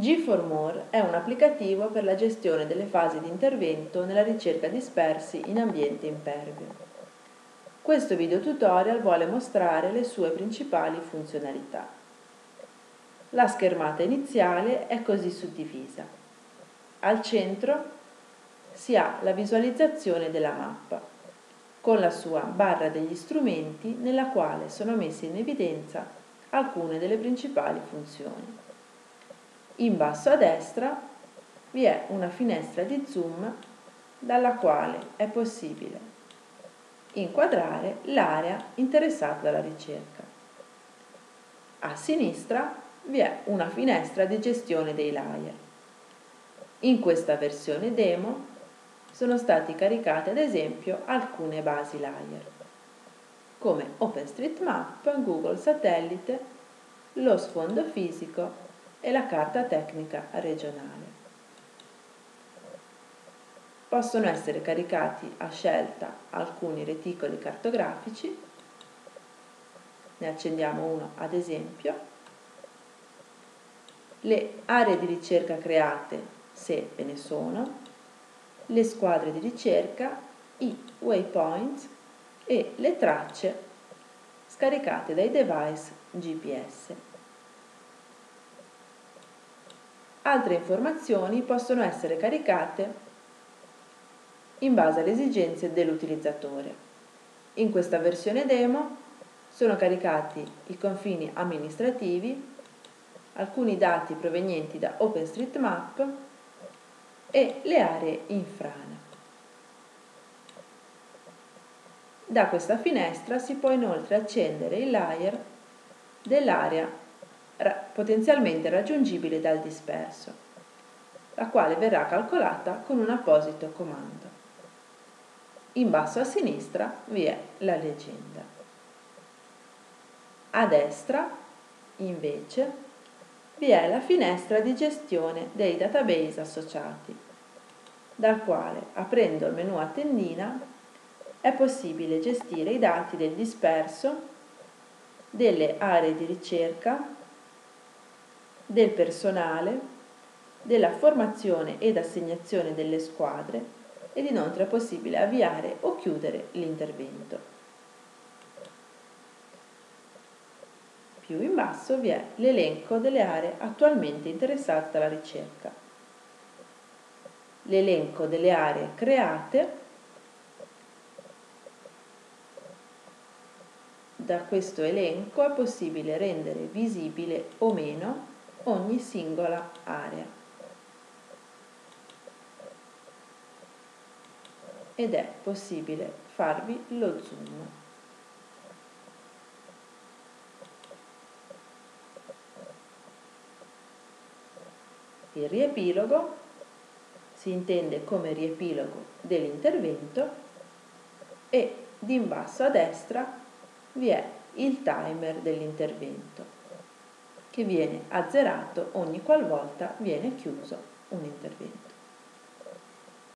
G4More è un applicativo per la gestione delle fasi di intervento nella ricerca dispersi in ambiente impervio. Questo video tutorial vuole mostrare le sue principali funzionalità. La schermata iniziale è così suddivisa. Al centro si ha la visualizzazione della mappa, con la sua barra degli strumenti nella quale sono messe in evidenza alcune delle principali funzioni. In basso a destra vi è una finestra di zoom dalla quale è possibile inquadrare l'area interessata dalla ricerca. A sinistra vi è una finestra di gestione dei layer. In questa versione demo sono stati caricate ad esempio alcune basi layer, come OpenStreetMap, Google Satellite, lo sfondo fisico e la carta tecnica regionale. Possono essere caricati a scelta alcuni reticoli cartografici, ne accendiamo uno ad esempio, le aree di ricerca create se ve ne sono, le squadre di ricerca, i waypoints e le tracce scaricate dai device GPS. Altre informazioni possono essere caricate in base alle esigenze dell'utilizzatore. In questa versione demo sono caricati i confini amministrativi, alcuni dati provenienti da OpenStreetMap e le aree in frana. Da questa finestra si può inoltre accendere il layer dell'area potenzialmente raggiungibile dal disperso, la quale verrà calcolata con un apposito comando. In basso a sinistra vi è la leggenda. A destra, invece, vi è la finestra di gestione dei database associati, dal quale, aprendo il menu a tendina, è possibile gestire i dati del disperso, delle aree di ricerca del personale, della formazione ed assegnazione delle squadre ed inoltre è possibile avviare o chiudere l'intervento. Più in basso vi è l'elenco delle aree attualmente interessate dalla ricerca, l'elenco delle aree create da questo elenco è possibile rendere visibile o meno ogni singola area. Ed è possibile farvi lo zoom. Il riepilogo si intende come riepilogo dell'intervento e di in basso a destra vi è il timer dell'intervento che viene azzerato ogni qualvolta viene chiuso un intervento.